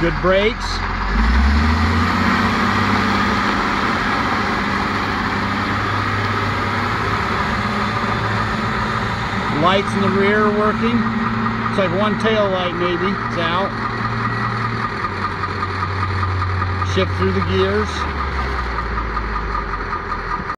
Good brakes. Lights in the rear are working. It's like one tail light maybe. It's out. Shift through the gears.